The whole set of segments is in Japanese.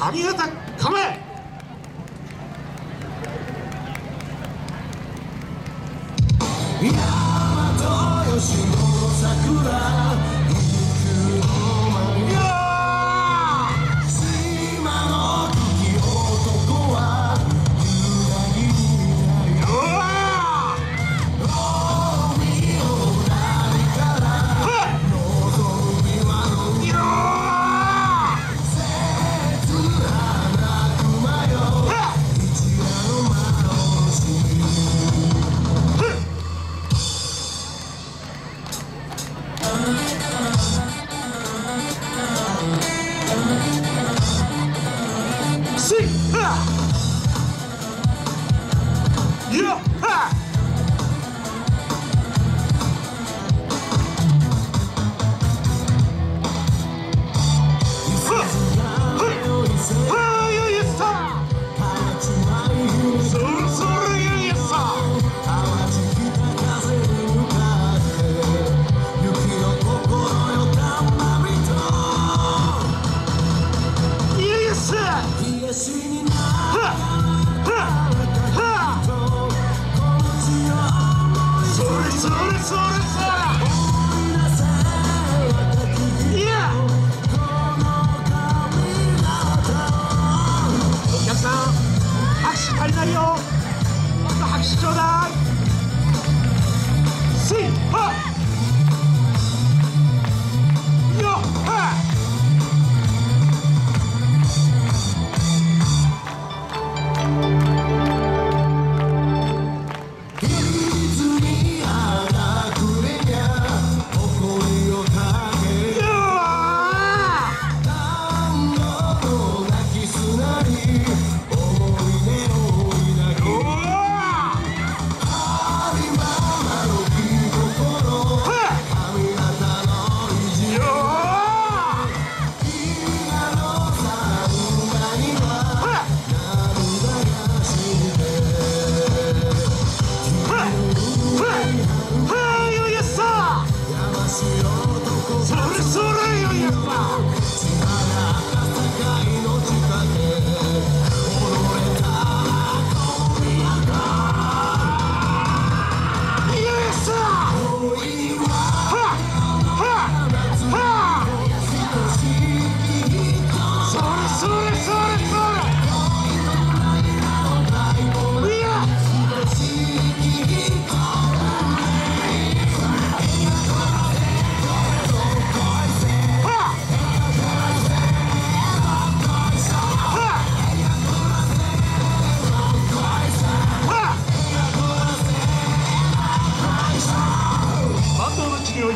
髪型構え大和し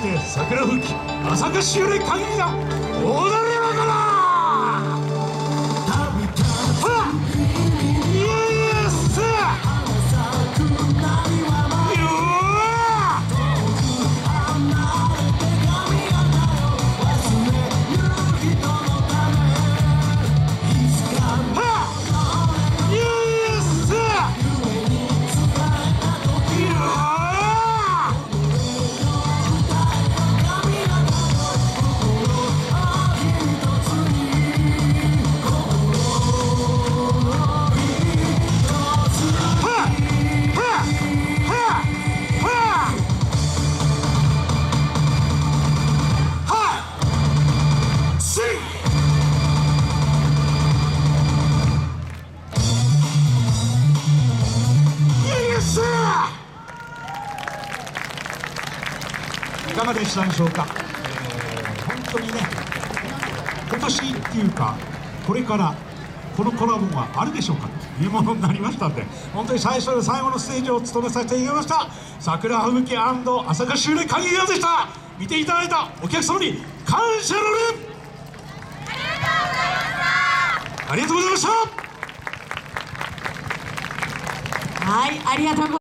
て桜吹き朝霞しゆれ限りが踊れかがでしたでしょうか、えー本当にね今年っていうかこれからこのコラボがあるでしょうか？というものになりましたんで本当に最初で最後のステージを務めさせていただきました桜吹雪朝霞修練会議でした。見ていただいたお客様に感謝の念。ありがとうございました。はい、ありがとう。